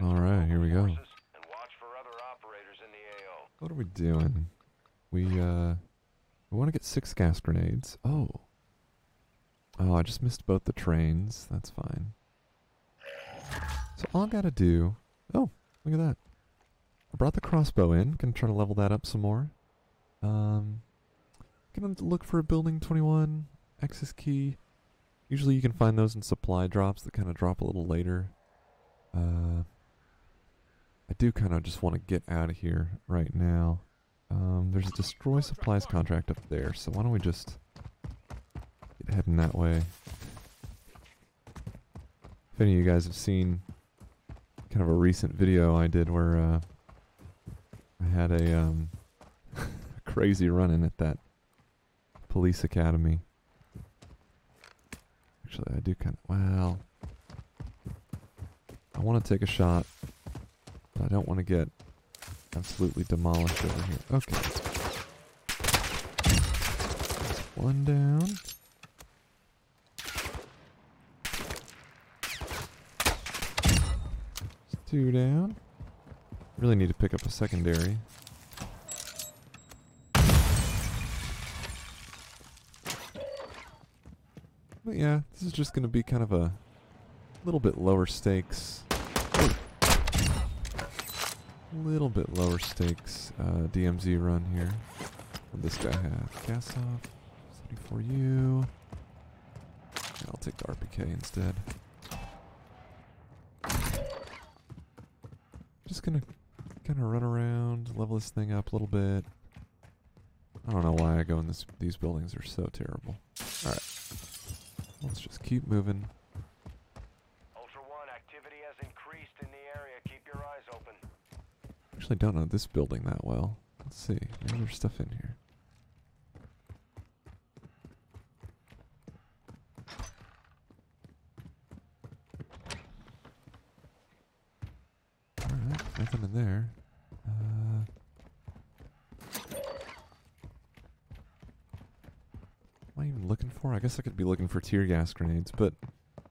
All right, here we go. And watch for other operators in the AO. What are we doing? We uh we want to get six gas grenades. Oh. Oh, I just missed both the trains. That's fine. So all I gotta do Oh, look at that. I brought the crossbow in, gonna try to level that up some more. Um gonna look for a building twenty one, access key. Usually you can find those in supply drops that kinda drop a little later. Uh I do kind of just want to get out of here right now. Um, there's a destroy supplies contract up there, so why don't we just get heading that way? If any of you guys have seen kind of a recent video I did where uh, I had a um, crazy run-in at that police academy. Actually, I do kind of well. I want to take a shot. But I don't want to get absolutely demolished over here. Okay. One down. Two down. Really need to pick up a secondary. But yeah, this is just going to be kind of a little bit lower stakes little bit lower stakes uh, DMZ run here. What this guy have? Kastov. 74U. Yeah, I'll take the RPK instead. Just gonna kind of run around, level this thing up a little bit. I don't know why I go in this. These buildings are so terrible. All right, let's just keep moving. Actually, don't know this building that well. Let's see. Maybe there's stuff in here. Alright, nothing in there. Uh, what am I even looking for? I guess I could be looking for tear gas grenades, but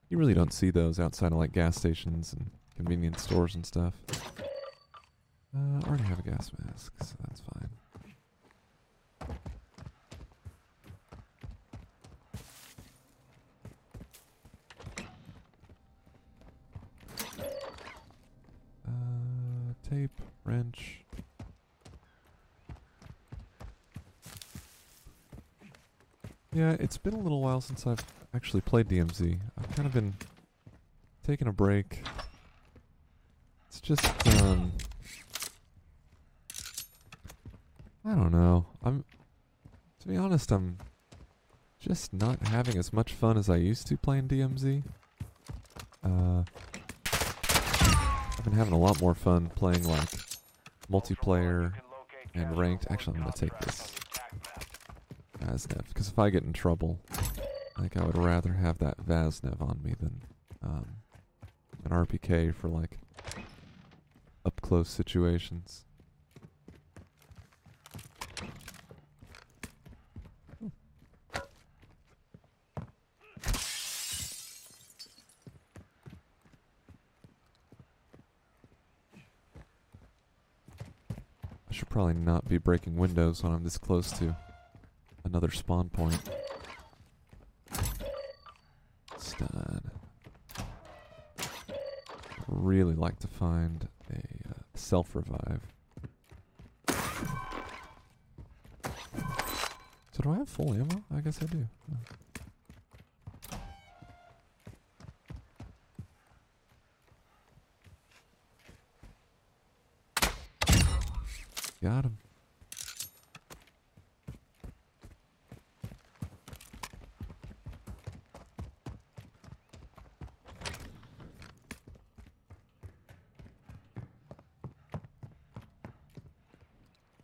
you really don't see those outside of like gas stations and convenience stores and stuff. Uh, I already have a gas mask, so that's fine. Uh, tape, wrench. Yeah, it's been a little while since I've actually played DMZ. I've kind of been taking a break. It's just, um, I don't know. I'm, to be honest, I'm just not having as much fun as I used to playing DMZ. Uh, I've been having a lot more fun playing like multiplayer and ranked. Actually, I'm gonna take this Vaznev because if I get in trouble, I think I would rather have that Vaznev on me than um, an RPK for like up close situations. I should probably not be breaking windows when I'm this close to another spawn point. Stun. Really like to find a uh, self revive. So do I have full ammo? I guess I do. Got him.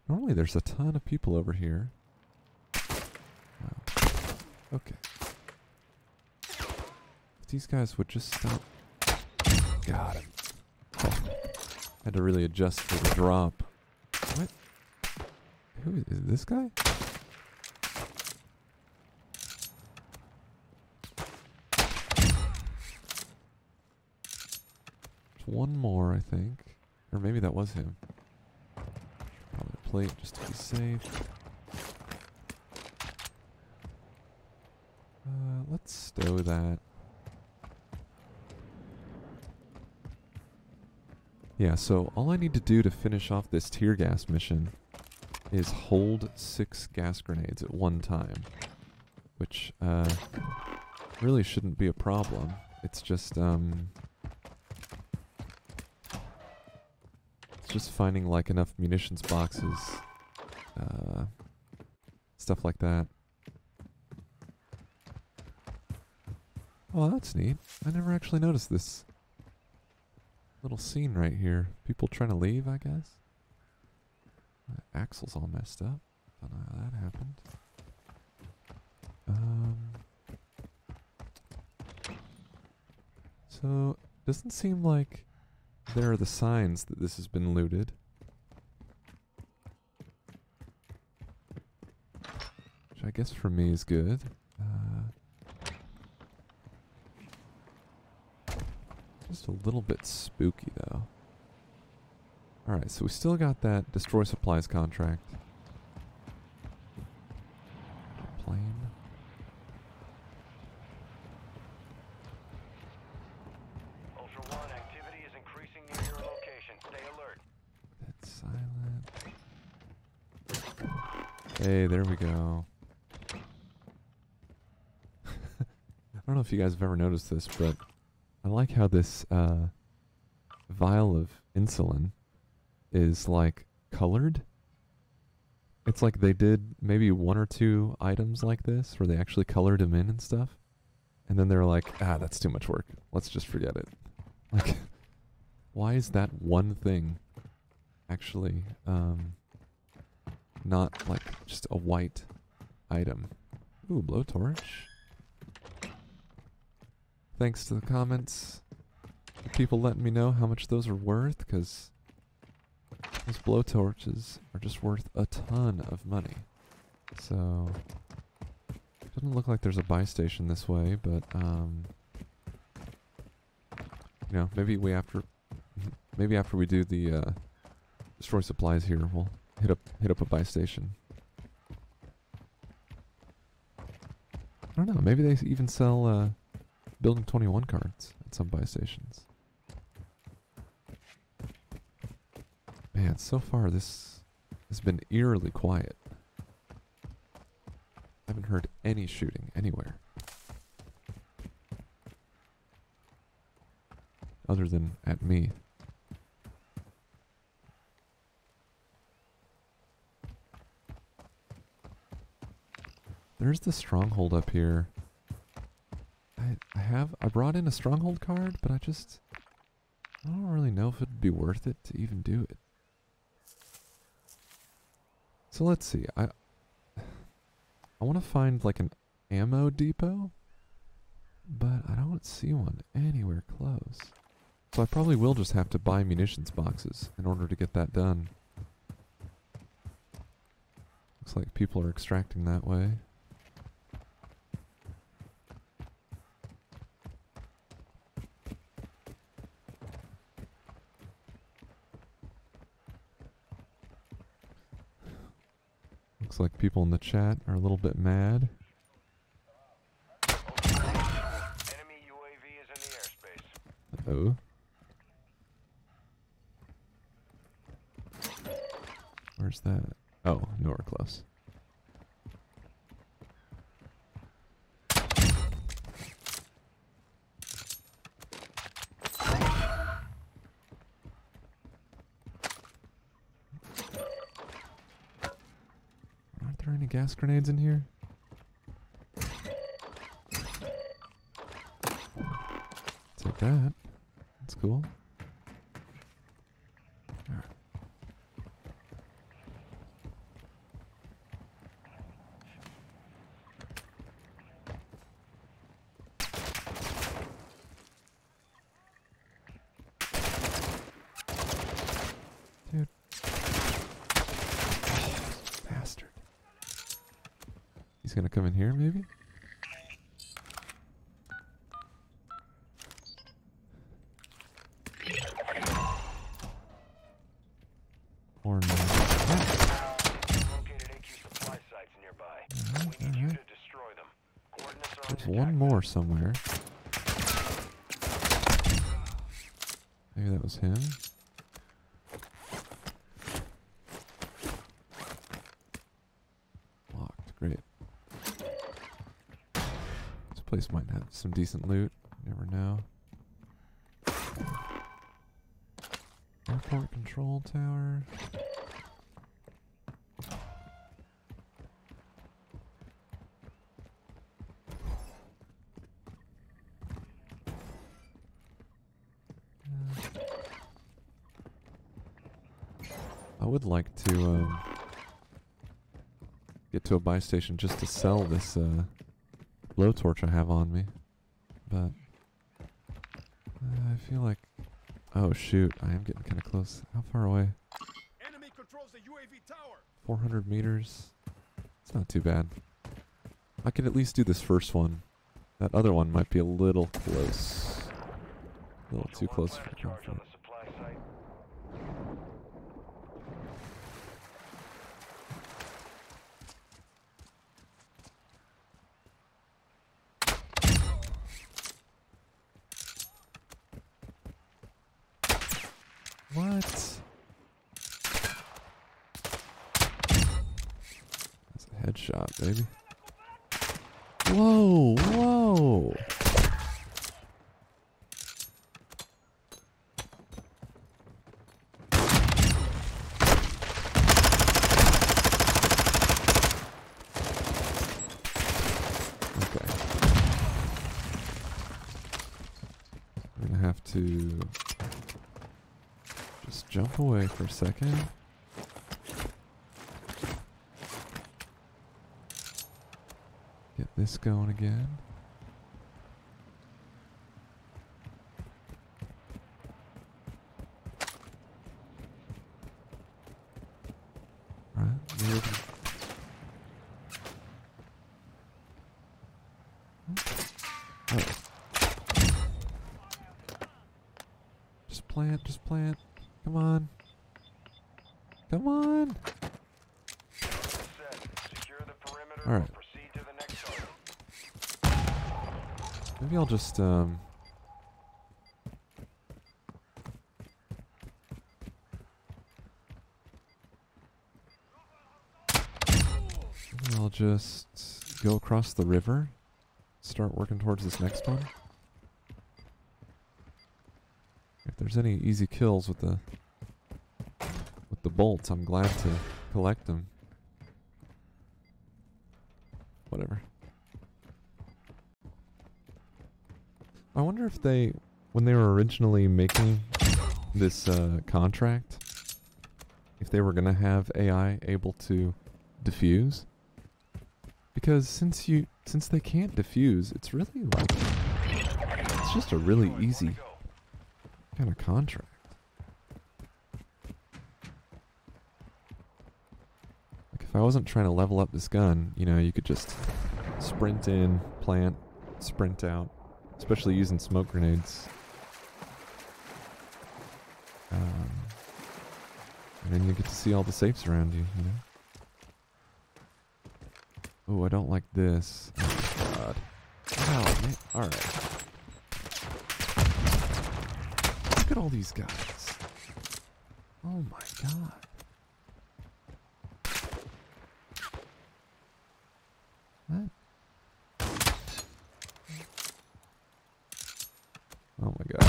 Normally there's a ton of people over here. Wow. Okay. If these guys would just stop. Got him. Oh. Had to really adjust for the drop. Who is, is this guy? One more, I think. Or maybe that was him. Probably a plate just to be safe. Uh, let's stow that. Yeah, so all I need to do to finish off this tear gas mission is hold six gas grenades at one time. Which, uh, really shouldn't be a problem. It's just, um... It's just finding, like, enough munitions boxes. Uh, stuff like that. Oh, that's neat. I never actually noticed this little scene right here. People trying to leave, I guess. The axle's all messed up. Don't know how that happened. Um. So, doesn't seem like there are the signs that this has been looted. Which I guess for me is good. Uh, just a little bit spooky though. Alright, so we still got that destroy supplies contract. Plane. Ultra One, activity is increasing near your location. Stay alert. That's silent. Hey, there we go. I don't know if you guys have ever noticed this, but I like how this uh, vial of insulin is like colored. It's like they did maybe one or two items like this where they actually colored them in and stuff. And then they're like, ah, that's too much work. Let's just forget it. Like, why is that one thing actually um, not like just a white item? Ooh, blowtorch. Thanks to the comments. People letting me know how much those are worth, because those blowtorches are just worth a ton of money. So, it doesn't look like there's a buy station this way, but um, you know, maybe we after, maybe after we do the uh, destroy supplies here, we'll hit up hit up a buy station. I don't know. Maybe they even sell uh, Building 21 cards at some buy stations. Man, so far this has been eerily quiet. I haven't heard any shooting anywhere. Other than at me. There's the stronghold up here. I I have I brought in a stronghold card, but I just I don't really know if it'd be worth it to even do it. So let's see. I I want to find like an ammo depot, but I don't see one anywhere close. So I probably will just have to buy munitions boxes in order to get that done. Looks like people are extracting that way. Looks like people in the chat are a little bit mad. Enemy UAV is in the airspace. Oh. Where's that? Oh, nowhere close. Gas grenades in here? Take that. That's cool. gonna come in here, maybe? Or no. There's one more somewhere. Maybe that was him. Place might have some decent loot. Never know. Airport control tower. I would like to um, get to a buy station just to sell this uh, blowtorch I have on me, but uh, I feel like oh shoot, I am getting kind of close. How far away? Enemy controls the UAV tower. 400 meters. It's not too bad. I could at least do this first one. That other one might be a little close. A little too close for comfort. the supply site. What? That's a headshot, baby. Whoa, whoa. Okay. We're gonna have to just jump away for a second. Get this going again. Just plant, just plant. Come on. Come on. Set. Secure the perimeter All or right. proceed to the on. target. Maybe I'll just um maybe I'll just go across the river, start working towards this next one. If there's any easy kills with the bolts, I'm glad to collect them. Whatever. I wonder if they, when they were originally making this uh, contract, if they were gonna have AI able to diffuse. Because since you, since they can't diffuse, it's really like, it's just a really easy kind of contract. Like if I wasn't trying to level up this gun, you know, you could just sprint in, plant, sprint out, especially using smoke grenades. Um, and then you get to see all the safes around you, you know. Oh, I don't like this. Oh, God. Oh, man. All right. Look at all these guys. Oh my god. What? Oh my god.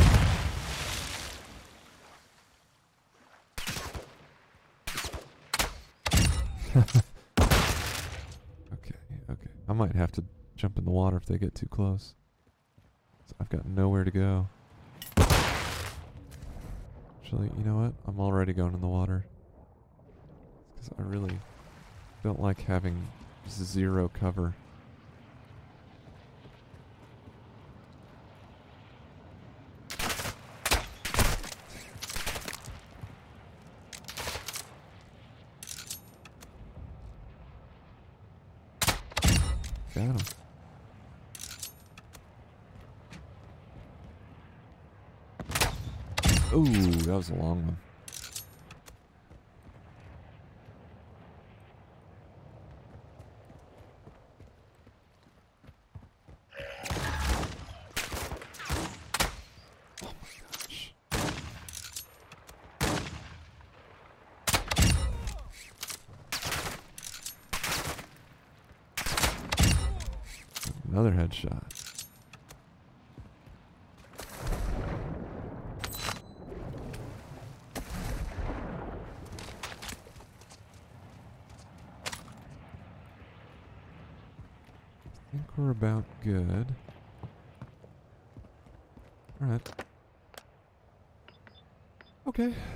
okay, okay. I might have to jump in the water if they get too close. So I've got nowhere to go. Actually, you know what? I'm already going in the water. Because I really don't like having zero cover. was a long one. another headshot.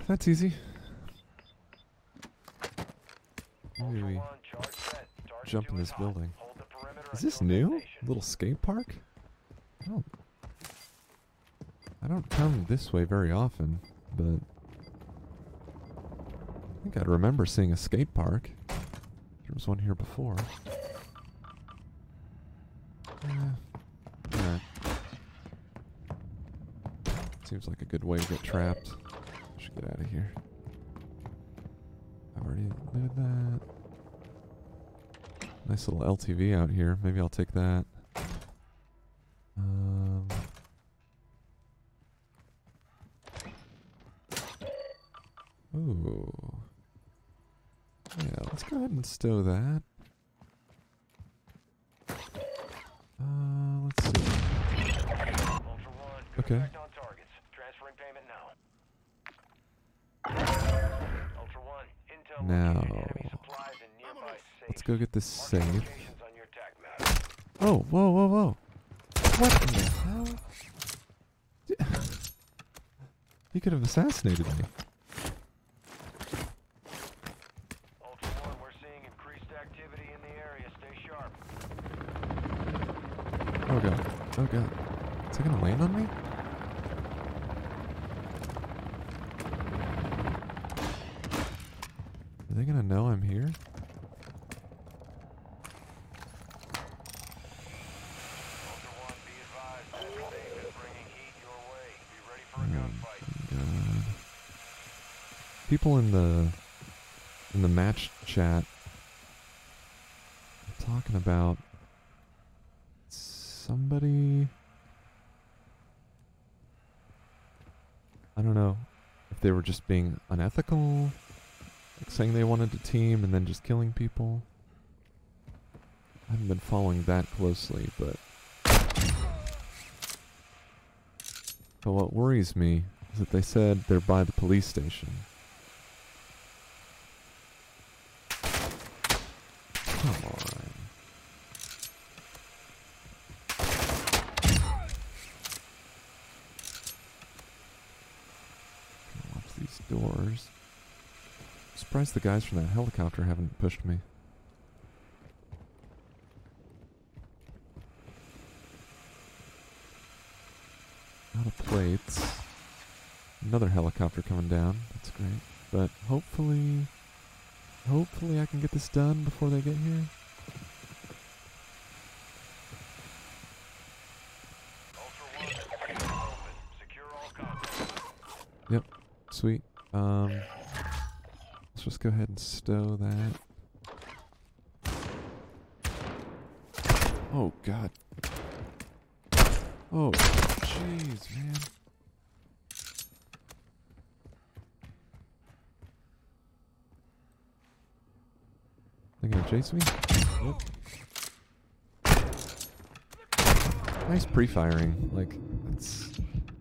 That's easy. Maybe we One, charge set. Target jump in this building. Hold the perimeter Is this new? detonation. Little skate park? I don't. I don't come this way very often, but I think I'd remember seeing a skate park. There was one here before. Yeah. Alright. Seems like a good way to get trapped. Get out of here. I've already looted that. Nice little LTV out here. Maybe I'll take that. Um, ooh. Yeah, let's go ahead and stow that. Uh, let's see. Okay. effect on targets. Transferring payment now. Ultra One, intel Now, located enemy supplies in nearby Let's safes. Go get this safe. locations on your tac map. Oh, whoa, whoa, whoa. What in the hell? He could have assassinated me. Ultra One, we're seeing increased activity in the area. Stay sharp. Oh god. Oh god. Is it gonna land on me? Are they gonna know I'm here? Ultra One, be advised. that safe is bringing heat your way. Be ready for a Oh gunfight. my god. People in the in the match chat talking about somebody I don't know if they were just being unethical, like saying they wanted to team and then just killing people. I haven't been following that closely, but but what worries me is that they said they're by the police station. Come on. Watch these doors. Surprised the guys from that helicopter haven't pushed me. Out of plates. Another helicopter coming down. That's great. But hopefully, hopefully I can get this done before they get here. Contacts. Sweet. Um, let's just go ahead and stow that. Oh God. Oh, jeez, man. They gonna chase me? Yep. Nice pre-firing. Like, that's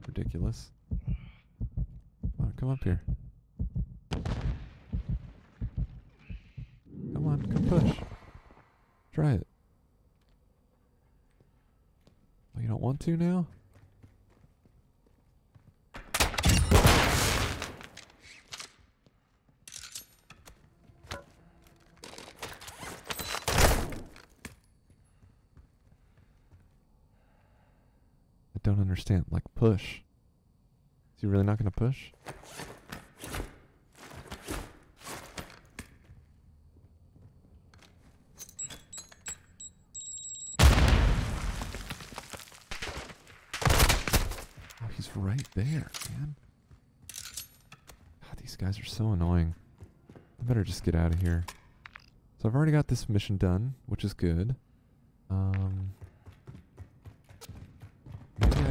ridiculous. Come on, come up here. Come on, come push. Try it. Oh, you don't want to now? Don't understand. Like, push. Is he really not going to push? Oh, he's right there, man. God, these guys are so annoying. I better just get out of here. So I've already got this mission done, which is good. Um,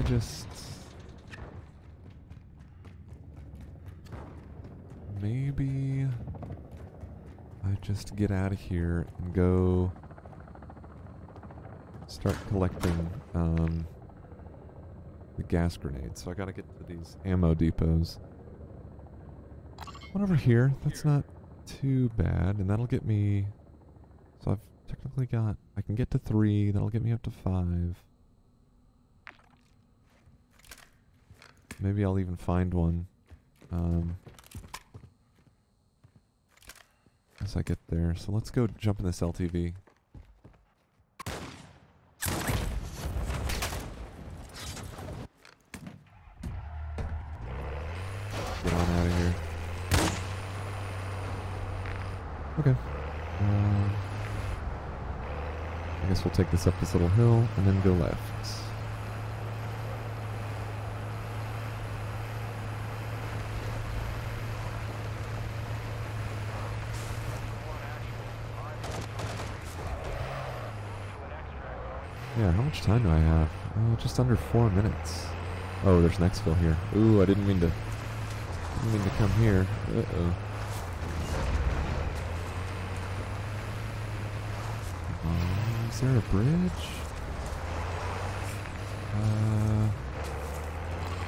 I just maybe I just get out of here and go start collecting um, the gas grenades. So I gotta get to these ammo depots. One over here. That's not too bad, and that'll get me. So I've technically got. I can get to three. That'll get me up to five. Maybe I'll even find one. Um, as I get there. So let's go jump in this LTV. Get on out of here. Okay. Um, I guess we'll take this up this little hill and then go left. Yeah, how time do I have? Oh, just under four minutes. Oh, there's an exfil here. Ooh, I didn't mean to. Didn't mean to come here. Uh oh. Is there a bridge? Uh,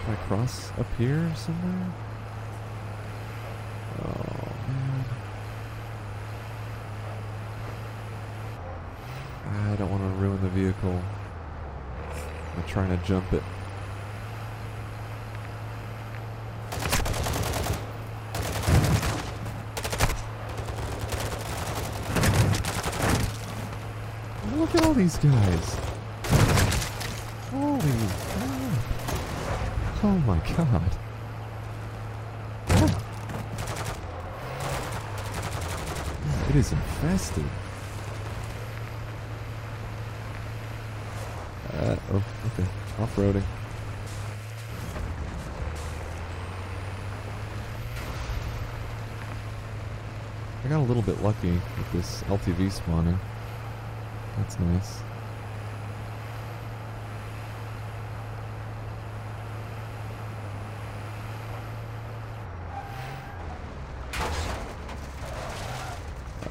can I cross up here somewhere? Oh man. I don't want to ruin the vehicle. I'm trying to jump it. Look at all these guys. Holy. Oh my god. It is infested. Uh, oh, okay. Off-roading. I got a little bit lucky with this LTV spawner. That's nice.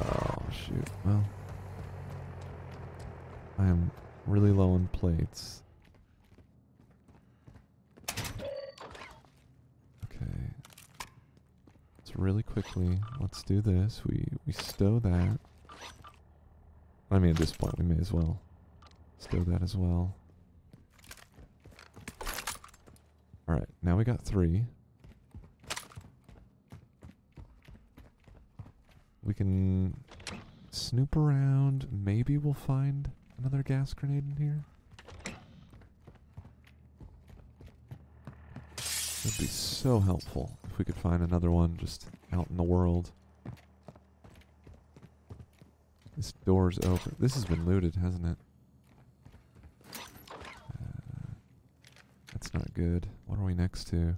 Oh, shoot. Well, I am really low on plates. Okay. So really quickly, let's do this. We we stow that. I mean, at this point, we may as well stow that as well. All right, now we got three. We can snoop around. Maybe we'll find another gas grenade in here. That'd be so helpful if we could find another one just out in the world. This door's open. This has been looted, hasn't it? Uh, that's not good. What are we next to?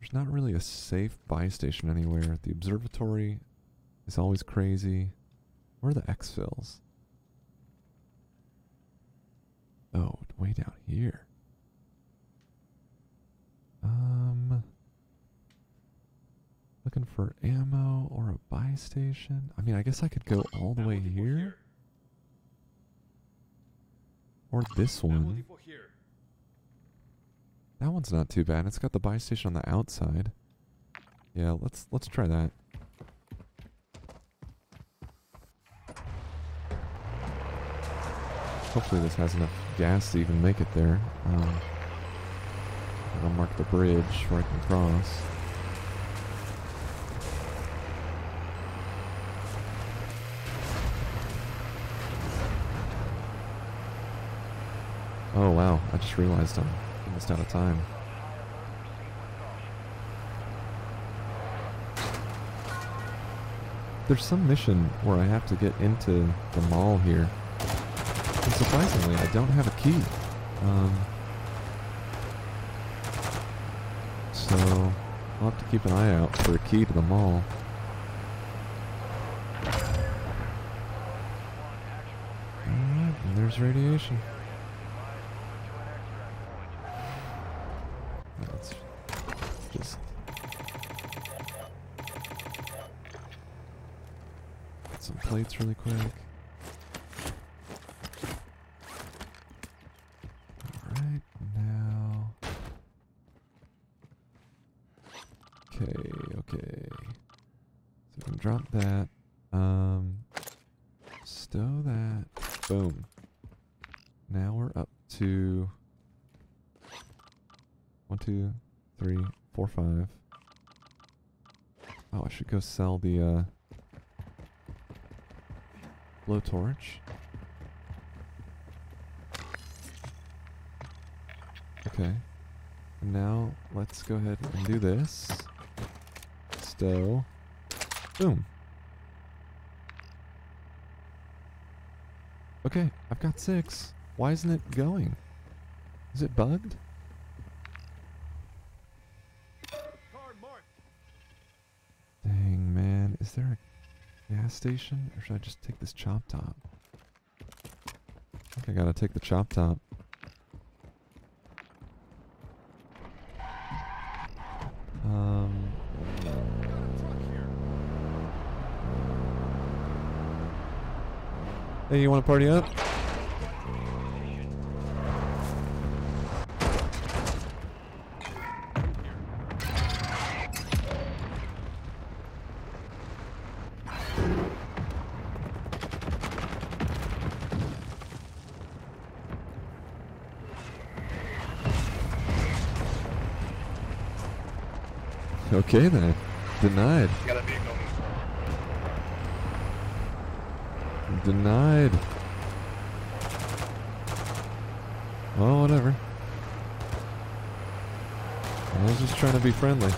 There's not really a safe buy station anywhere. The observatory is always crazy. Where are the exfils? Oh, way down here. Um, looking for ammo or a buy station. I mean, I guess I could go all the way here or this one. That one's not too bad. It's got the buy station on the outside. Yeah, let's let's try that. Hopefully this has enough gas to even make it there. Um, I'll mark the bridge where I can cross. Oh wow, I just realized I'm almost out of time. There's some mission where I have to get into the mall here. Surprisingly, I don't have a key. Um, so, I'll have to keep an eye out for a key to the mall. Alright, and there's radiation. Just get some plates really quick. Okay, okay. So we can drop that. Um, stow that. Boom. Now we're up to one, two, three, four, five. Oh, I should go sell the uh, blowtorch. Okay. Now let's go ahead and do this. Stow. Boom. Okay, I've got six. Why isn't it going? Is it bugged? Car marked. Dang, man. Is there a gas station? Or should I just take this chop top? I think I gotta take the chop top. Um, hey, you wanna party up? Okay then. Denied. Got a vehicle. Denied. Well, whatever. I was just trying to be friendly.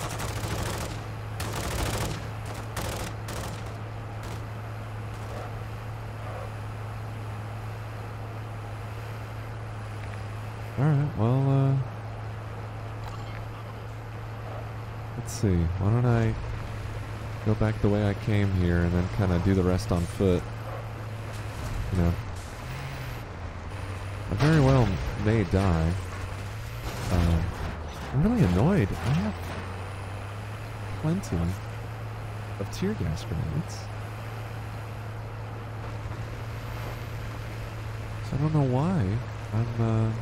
Alright, well, uh. Let's see. Why don't I go back the way I came here and then kind of do the rest on foot? You know. I very well may die. Um, I'm really annoyed. I have plenty of tear gas grenades. So I don't know why I'm, uh...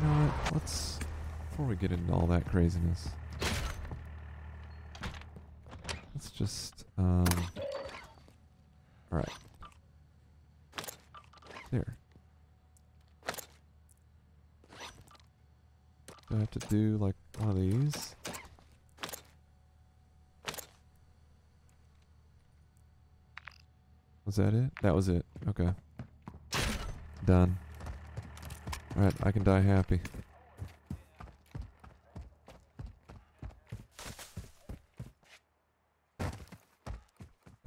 You know what? Let's... Before we get into all that craziness... Let's just, um... Alright. There. Do I have to do, like, one of these? Was that it? That was it. Okay. Done. Alright, I can die happy.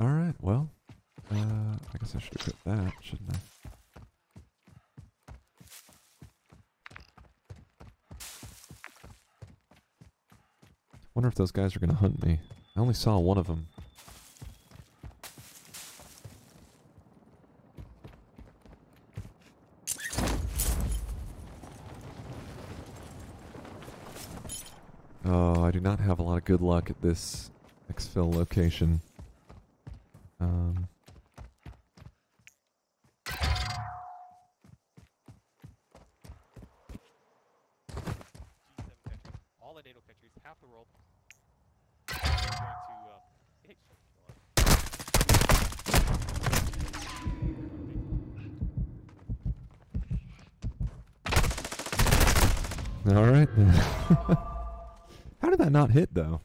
Alright, well. Uh, I guess I should equip that, shouldn't I? Wonder if those guys are gonna hunt me. I only saw one of them. Oh, I do not have a lot of good luck at this exfil location. Um, G7 countries, all the NATO countries, half the world. We're going to, uh, hey, shut the door. All right. How did that not hit though?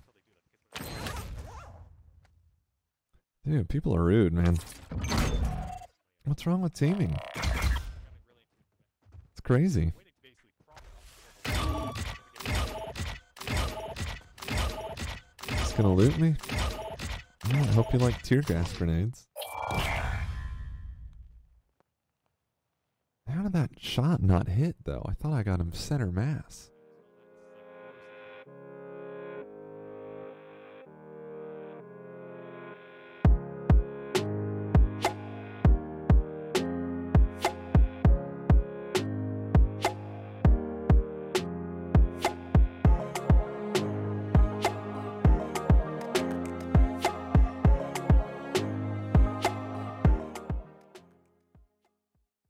Dude, people are rude, man. What's wrong with teaming? It's crazy. It's gonna loot me? I hope you like tear gas grenades. Shot not hit though? I thought I got him center mass.